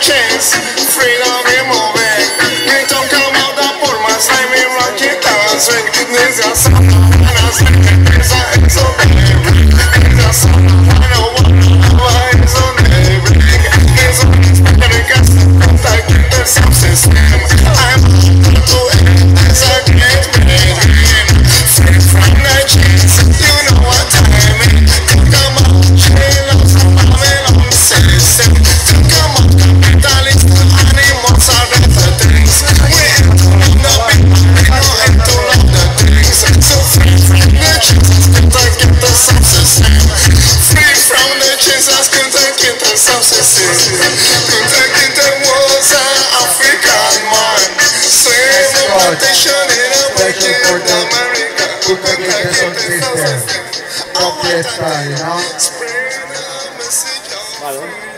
chase, freedom is moving. We talk about the poor man's time in rocket dancing. This is a song, and a song, it's a get by, you?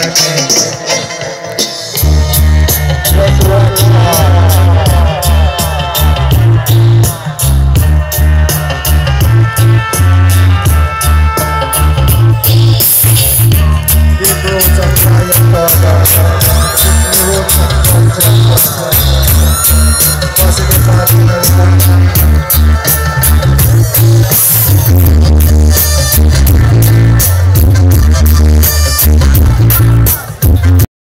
Positive